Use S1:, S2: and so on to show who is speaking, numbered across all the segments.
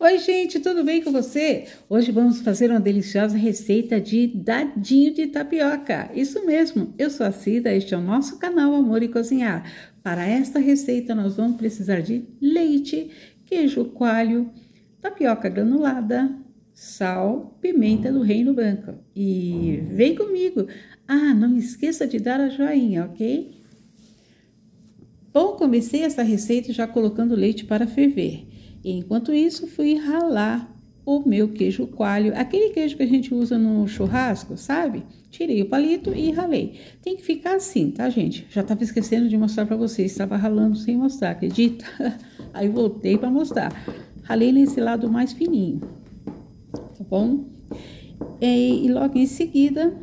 S1: Oi, gente, tudo bem com você? Hoje vamos fazer uma deliciosa receita de dadinho de tapioca. Isso mesmo, eu sou a Cida, este é o nosso canal Amor e Cozinhar. Para esta receita, nós vamos precisar de leite, queijo coalho, tapioca granulada, sal, pimenta do reino branco. E vem comigo! Ah, não esqueça de dar a joinha, ok? Bom, comecei essa receita já colocando leite para ferver. Enquanto isso, fui ralar o meu queijo coalho, aquele queijo que a gente usa no churrasco, sabe? Tirei o palito e ralei. Tem que ficar assim, tá, gente? Já estava esquecendo de mostrar para vocês, estava ralando sem mostrar, acredita? Aí voltei para mostrar. Ralei nesse lado mais fininho, tá bom? E, e logo em seguida,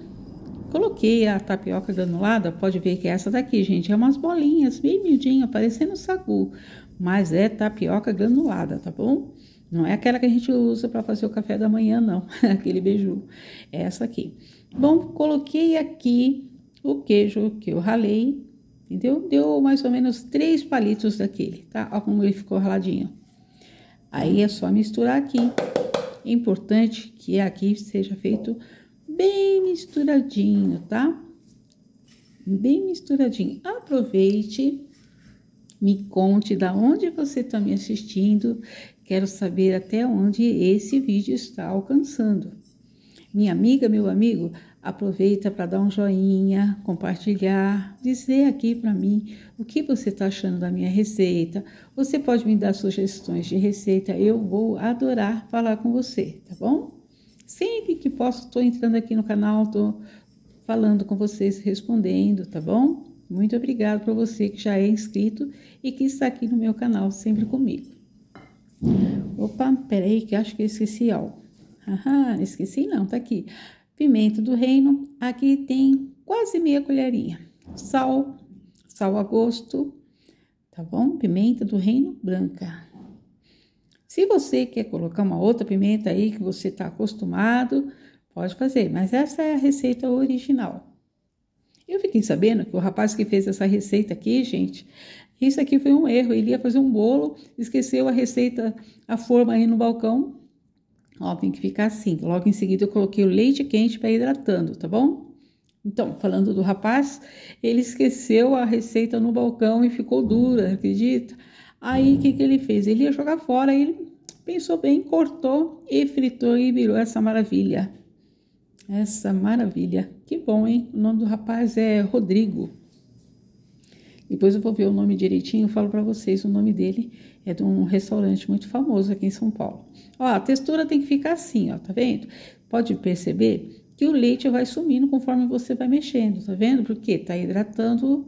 S1: coloquei a tapioca granulada, pode ver que é essa daqui, gente, é umas bolinhas bem miudinhas, parecendo sagu mas é tapioca granulada, tá bom? Não é aquela que a gente usa para fazer o café da manhã, não. Aquele beiju. É essa aqui. Bom, coloquei aqui o queijo que eu ralei, entendeu? Deu mais ou menos três palitos daquele, tá? Olha como ele ficou raladinho. Aí é só misturar aqui. Importante que aqui seja feito bem misturadinho, tá? Bem misturadinho. Aproveite me conte da onde você está me assistindo. Quero saber até onde esse vídeo está alcançando. Minha amiga, meu amigo, aproveita para dar um joinha, compartilhar, dizer aqui para mim o que você está achando da minha receita. Você pode me dar sugestões de receita, eu vou adorar falar com você, tá bom? Sempre que posso, estou entrando aqui no canal, estou falando com vocês, respondendo, tá bom? Muito obrigado para você que já é inscrito e que está aqui no meu canal sempre comigo. Opa, peraí que acho que eu esqueci algo. Aham, esqueci não, tá aqui. Pimenta do reino, aqui tem quase meia colherinha. Sal, sal a gosto, tá bom? Pimenta do reino branca. Se você quer colocar uma outra pimenta aí que você está acostumado, pode fazer, mas essa é a receita original. Eu fiquei sabendo que o rapaz que fez essa receita aqui, gente, isso aqui foi um erro. Ele ia fazer um bolo, esqueceu a receita, a forma aí no balcão. Ó, tem que ficar assim. Logo em seguida eu coloquei o leite quente para hidratando, tá bom? Então, falando do rapaz, ele esqueceu a receita no balcão e ficou dura, acredita? Aí o que, que ele fez? Ele ia jogar fora, ele pensou bem, cortou e fritou e virou essa maravilha. Essa maravilha. Que bom, hein? O nome do rapaz é Rodrigo. Depois eu vou ver o nome direitinho, eu falo para vocês. O nome dele é de um restaurante muito famoso aqui em São Paulo. Ó, a textura tem que ficar assim, ó, tá vendo? Pode perceber que o leite vai sumindo conforme você vai mexendo, tá vendo? Porque tá hidratando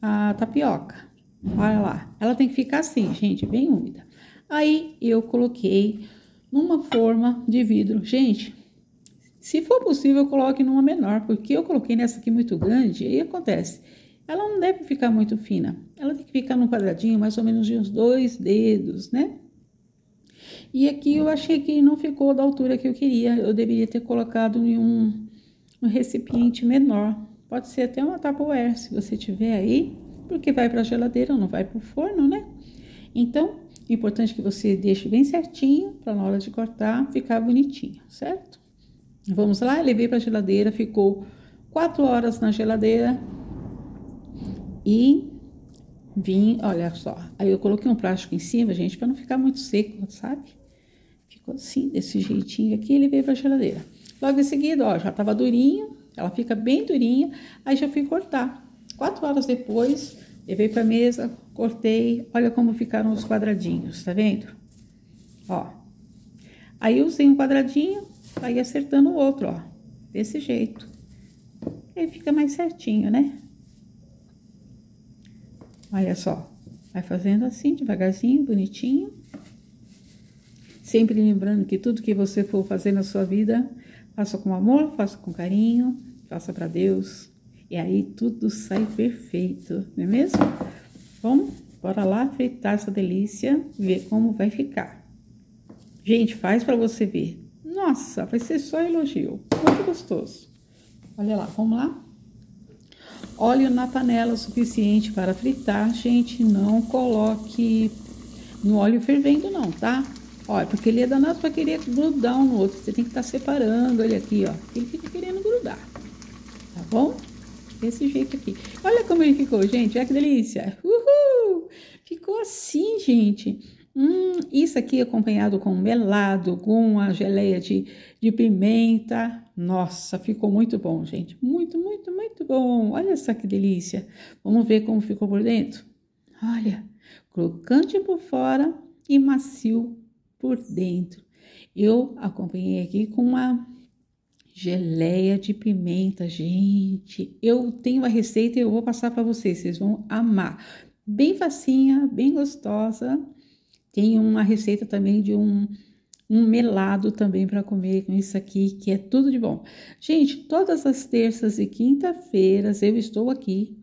S1: a tapioca. Olha lá, ela tem que ficar assim, gente, bem úmida. Aí eu coloquei numa forma de vidro. Gente, se for possível, coloque numa menor, porque eu coloquei nessa aqui muito grande, e acontece. Ela não deve ficar muito fina, ela tem que ficar num quadradinho mais ou menos de uns dois dedos, né? E aqui eu achei que não ficou da altura que eu queria, eu deveria ter colocado em um, um recipiente menor. Pode ser até uma Tupperware, se você tiver aí, porque vai para a geladeira, não vai para o forno, né? Então, importante que você deixe bem certinho, para na hora de cortar ficar bonitinho, certo? Vamos lá, levei para a geladeira, ficou quatro horas na geladeira e vim, olha só. Aí eu coloquei um plástico em cima, gente, para não ficar muito seco, sabe? Ficou assim, desse jeitinho aqui, e levei para a geladeira. Logo em seguida, ó, já tava durinho, ela fica bem durinha, aí já fui cortar. Quatro horas depois, levei para mesa, cortei, olha como ficaram os quadradinhos, tá vendo? Ó. Aí usei um quadradinho, vai acertando o outro, ó, desse jeito. Aí fica mais certinho, né? Olha só, vai fazendo assim, devagarzinho, bonitinho. Sempre lembrando que tudo que você for fazer na sua vida, faça com amor, faça com carinho, faça para Deus. E aí tudo sai perfeito, não é mesmo? Bom, bora lá fritar essa delícia, ver como vai ficar. Gente, faz para você ver. Nossa, vai ser só elogio. Muito gostoso. Olha lá, vamos lá? Óleo na panela suficiente para fritar. Gente, não coloque no óleo fervendo não, tá? Olha, porque ele é danado para querer grudar um no outro. Você tem que estar tá separando ele aqui, ó. Ele fica querendo grudar. Tá bom? Desse jeito aqui. Olha como ele ficou, gente. Olha que delícia. Uhul! Ficou assim, gente. Hum, isso aqui acompanhado com melado, com a geleia de, de pimenta. Nossa, ficou muito bom, gente. Muito, muito, muito bom. Olha só que delícia. Vamos ver como ficou por dentro? Olha, crocante por fora e macio por dentro. Eu acompanhei aqui com uma geleia de pimenta, gente. Eu tenho a receita e eu vou passar para vocês, vocês vão amar. Bem facinha, bem gostosa. Tem uma receita também de um um melado também para comer com isso aqui, que é tudo de bom. Gente, todas as terças e quinta-feiras eu estou aqui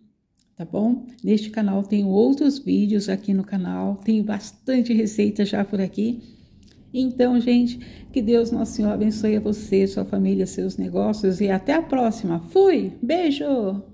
S1: tá bom? Neste canal tenho outros vídeos aqui no canal, tenho bastante receita já por aqui. Então, gente, que Deus Nosso Senhor abençoe a você, sua família, seus negócios e até a próxima. Fui! Beijo!